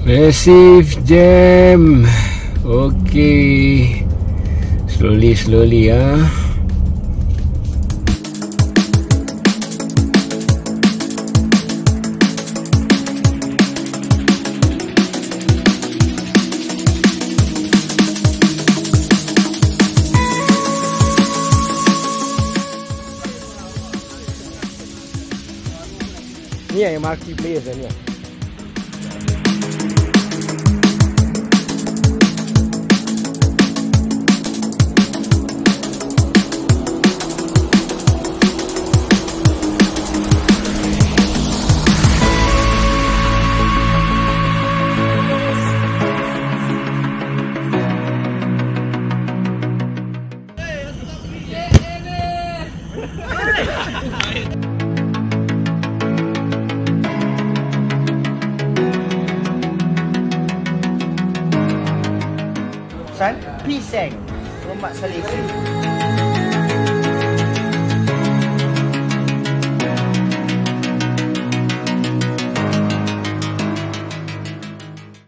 Massive jam Okay Slowly slowly ah. Ha? Ni yang marquee players ni. San Pisang. Rumah Salisi